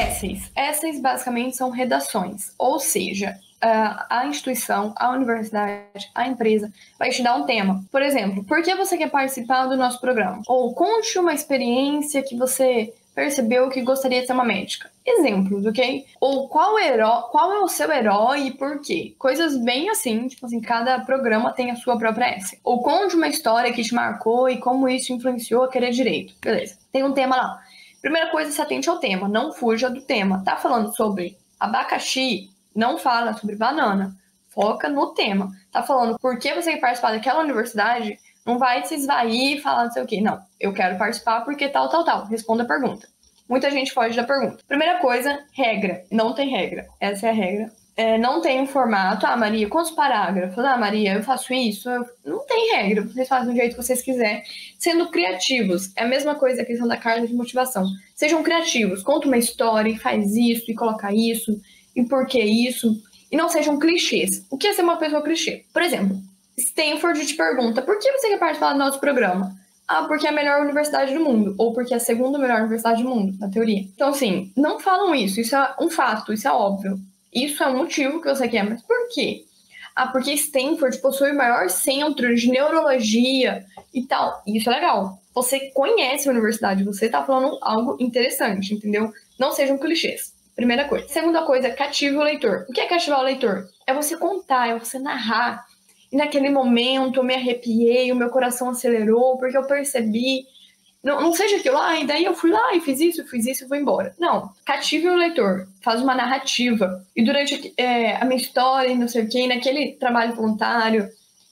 Essays. Essays basicamente são redações, ou seja, a instituição, a universidade, a empresa vai te dar um tema. Por exemplo, por que você quer participar do nosso programa? Ou conte uma experiência que você percebeu que gostaria de ser uma médica. Exemplos, ok? Ou qual, herói, qual é o seu herói e por quê? Coisas bem assim, tipo assim, cada programa tem a sua própria essa. Ou conte uma história que te marcou e como isso influenciou a querer direito. Beleza. Tem um tema lá. Primeira coisa, se atente ao tema, não fuja do tema. Tá falando sobre abacaxi, não fala sobre banana. Foca no tema. Tá falando por que você quer participar daquela universidade, não vai se esvair e falar não sei o quê. Não, eu quero participar porque tal, tal, tal. Responda a pergunta. Muita gente foge da pergunta. Primeira coisa, regra. Não tem regra. Essa é a regra. É, não tem um formato. Ah, Maria, quantos parágrafos? Ah, Maria, eu faço isso. Não tem regra. Vocês fazem do jeito que vocês quiserem. Sendo criativos. É a mesma coisa a questão da carta de motivação. Sejam criativos. Conta uma história e faz isso e coloca isso. E por que isso. E não sejam clichês. O que é ser uma pessoa clichê? Por exemplo, Stanford te pergunta: por que você quer participar do nosso programa? Ah, porque é a melhor universidade do mundo, ou porque é a segunda melhor universidade do mundo, na teoria. Então, assim, não falam isso, isso é um fato, isso é óbvio. Isso é um motivo que você quer, mas por quê? Ah, porque Stanford possui o maior centro de neurologia e tal. Isso é legal. Você conhece a universidade, você tá falando algo interessante, entendeu? Não sejam clichês. Primeira coisa. Segunda coisa, cative o leitor. O que é cativar o leitor? É você contar, é você narrar e naquele momento eu me arrepiei, o meu coração acelerou, porque eu percebi. Não, não seja aquilo, ah, e daí eu fui lá e fiz isso, fiz isso e vou embora. Não. Cative o leitor, faz uma narrativa. E durante é, a minha história, não sei o quê, naquele trabalho voluntário,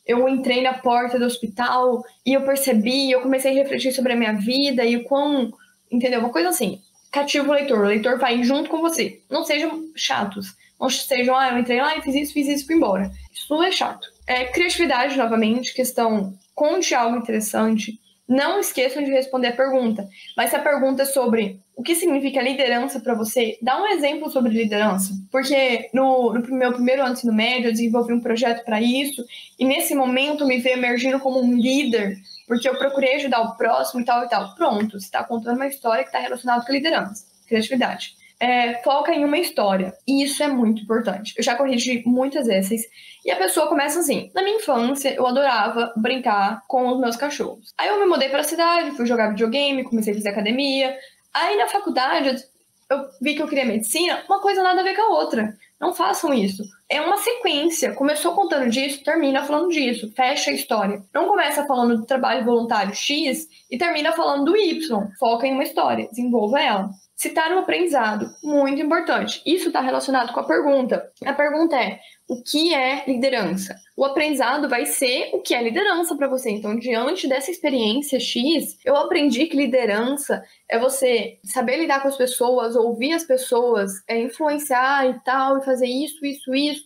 eu entrei na porta do hospital e eu percebi, eu comecei a refletir sobre a minha vida e o quão. Entendeu? Uma coisa assim. Cativa o leitor, o leitor vai junto com você. Não sejam chatos. Não sejam, ah, eu entrei lá e fiz isso, fiz isso fui embora. Isso é chato. É, criatividade, novamente, questão, conte algo interessante. Não esqueçam de responder a pergunta. Mas se a pergunta é sobre o que significa liderança para você, dá um exemplo sobre liderança. Porque no, no meu primeiro ano de ensino médio, eu desenvolvi um projeto para isso, e nesse momento me veio emergindo como um líder, porque eu procurei ajudar o próximo e tal e tal. Pronto, você está contando uma história que está relacionada com liderança, criatividade é, foca em uma história. E isso é muito importante. Eu já corrigi muitas vezes. E a pessoa começa assim: na minha infância, eu adorava brincar com os meus cachorros. Aí eu me mudei para a cidade, fui jogar videogame, comecei a fazer academia. Aí na faculdade, eu vi que eu queria medicina, uma coisa nada a ver com a outra. Não façam isso. É uma sequência. Começou contando disso, termina falando disso. Fecha a história. Não começa falando do trabalho voluntário X e termina falando do Y. Foca em uma história, desenvolva ela. Citar o aprendizado, muito importante. Isso está relacionado com a pergunta. A pergunta é: o que é liderança? O aprendizado vai ser o que é liderança para você. Então, diante dessa experiência X, eu aprendi que liderança é você saber lidar com as pessoas, ouvir as pessoas, é influenciar e tal, e fazer isso, isso, isso.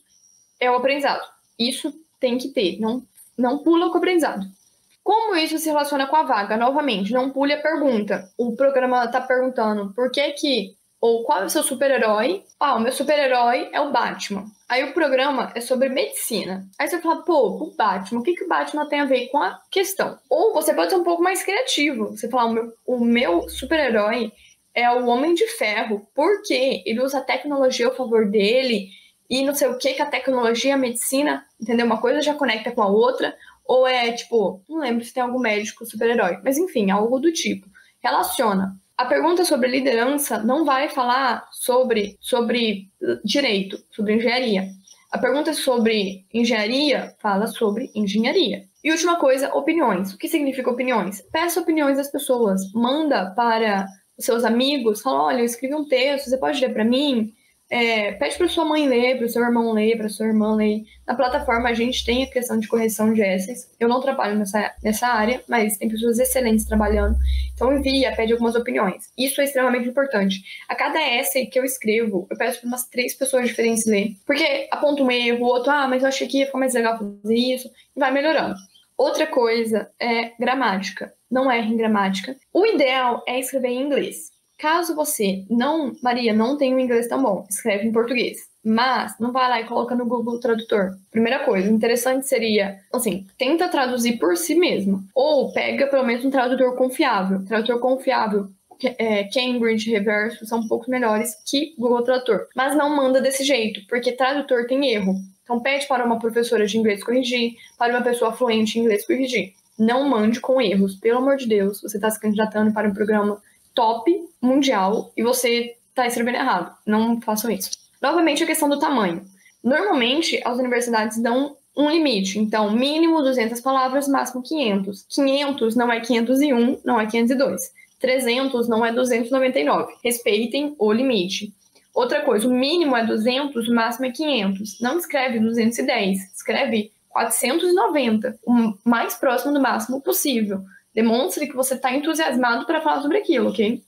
É o aprendizado. Isso tem que ter. Não, não pula com o aprendizado. Como isso se relaciona com a vaga? Novamente, não pule a pergunta. O programa está perguntando por que que ou qual é o seu super-herói? Ah, o meu super-herói é o Batman. Aí o programa é sobre medicina. Aí você fala, pô, o Batman, o que, que o Batman tem a ver com a questão? Ou você pode ser um pouco mais criativo. Você fala, o meu, meu super-herói é o Homem de Ferro. Por quê? Ele usa a tecnologia a favor dele e não sei o que, que a tecnologia a medicina, entendeu? Uma coisa já conecta com a outra. Ou é tipo, não lembro se tem algum médico super-herói, mas enfim, algo do tipo. Relaciona. A pergunta sobre liderança não vai falar sobre, sobre direito, sobre engenharia. A pergunta sobre engenharia fala sobre engenharia. E última coisa, opiniões. O que significa opiniões? Peça opiniões das pessoas. Manda para os seus amigos. Fala, olha, eu escrevi um texto, você pode ler para mim? É, pede para sua mãe ler, para seu irmão ler, para sua irmã ler. Na plataforma a gente tem a questão de correção de essays. Eu não trabalho nessa, nessa área, mas tem pessoas excelentes trabalhando. Então envia, pede algumas opiniões. Isso é extremamente importante. A cada essay que eu escrevo, eu peço para umas três pessoas diferentes ler. Porque aponta um erro, o outro, ah, mas eu achei que ia ficar mais legal fazer isso. E vai melhorando. Outra coisa é gramática. Não erre em gramática. O ideal é escrever em inglês. Caso você não, Maria, não tenha um inglês tão bom, escreve em português. Mas não vai lá e coloca no Google Tradutor. Primeira coisa, interessante seria, assim, tenta traduzir por si mesmo. Ou pega pelo menos um tradutor confiável. Tradutor confiável. É, Cambridge, Reverso, são um pouco melhores que Google Tradutor. Mas não manda desse jeito, porque tradutor tem erro. Então pede para uma professora de inglês corrigir, para uma pessoa fluente em inglês corrigir. Não mande com erros, pelo amor de Deus. Você está se candidatando para um programa top mundial e você está escrevendo errado. Não façam isso. Novamente, a questão do tamanho. Normalmente, as universidades dão um limite. Então, mínimo 200 palavras, máximo 500. 500 não é 501, não é 502. 300 não é 299. Respeitem o limite. Outra coisa, o mínimo é 200, o máximo é 500. Não escreve 210, escreve 490, o mais próximo do máximo possível. Demonstre que você está entusiasmado para falar sobre aquilo, ok?